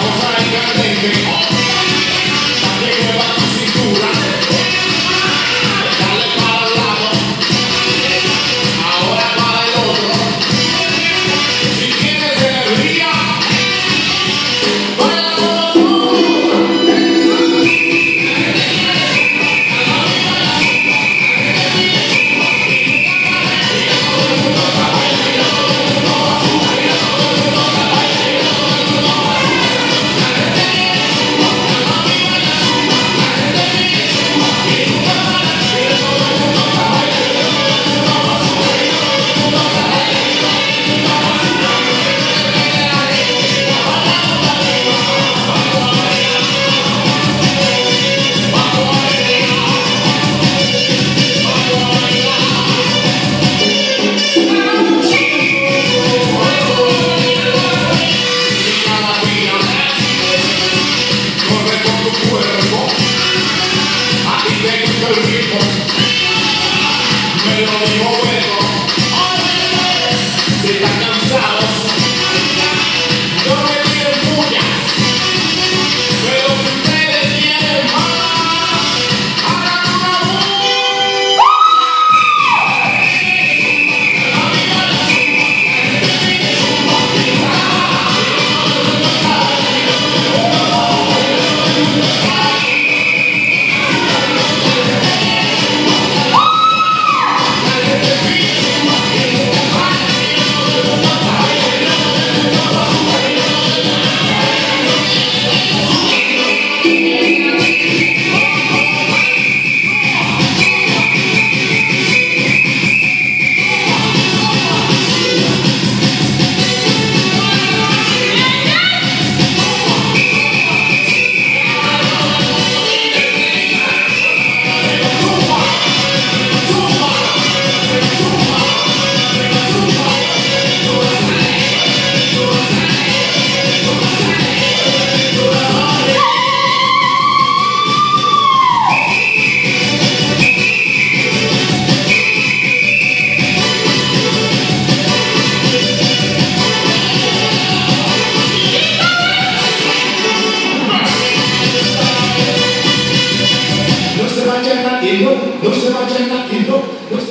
I'll find out no se vayan a tiempo, anak induk, Nusa Raja anak induk, Nusa